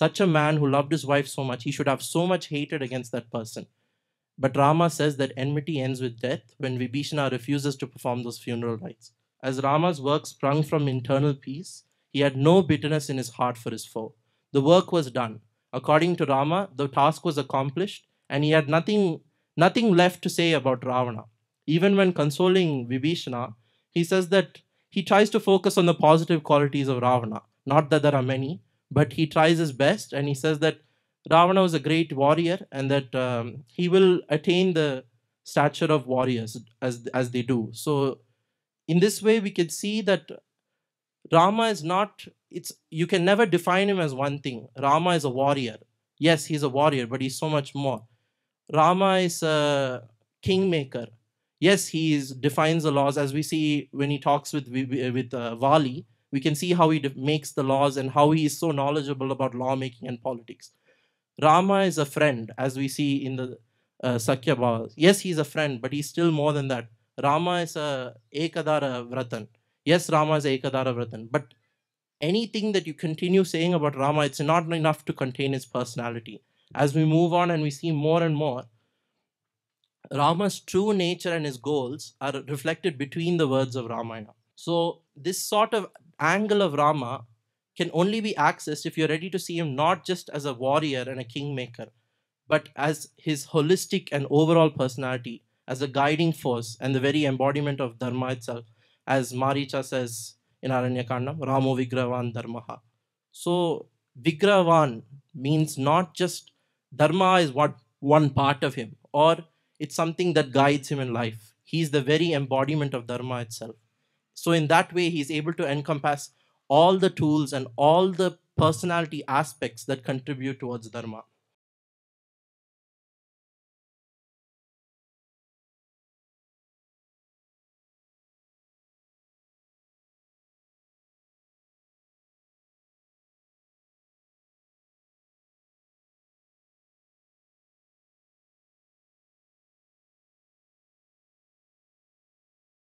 such a man who loved his wife so much, he should have so much hatred against that person. But Rama says that enmity ends with death when Vibhishana refuses to perform those funeral rites. As Rama's work sprung from internal peace, he had no bitterness in his heart for his foe. The work was done. According to Rama, the task was accomplished, and he had nothing, nothing left to say about Ravana. Even when consoling Vibhishana, he says that he tries to focus on the positive qualities of Ravana. Not that there are many, but he tries his best, and he says that Ravana was a great warrior, and that um, he will attain the stature of warriors as as they do. So, in this way, we can see that Rama is not. It's you can never define him as one thing. Rama is a warrior. Yes, he's a warrior, but he's so much more. Rama is a kingmaker. Yes, he is, defines the laws as we see when he talks with with uh, Vali. We can see how he makes the laws and how he is so knowledgeable about lawmaking and politics. Rama is a friend, as we see in the uh, Sakhya Bhavas. Yes, he's a friend, but he's still more than that. Rama is a Ekadara Vratan. Yes, Rama is Ekadara Vratan, but anything that you continue saying about Rama, it's not enough to contain his personality. As we move on and we see more and more, Rama's true nature and his goals are reflected between the words of Ramayana. So, this sort of angle of Rama can only be accessed if you're ready to see him not just as a warrior and a kingmaker, but as his holistic and overall personality, as a guiding force and the very embodiment of Dharma itself, as Maricha says in Aranyakanda, Ramo Vigrahavan Dharmaha. So, Vigrahavan means not just Dharma is what one part of him, or it's something that guides him in life. He's the very embodiment of Dharma itself. So, in that way, he's able to encompass all the tools and all the personality aspects that contribute towards Dharma.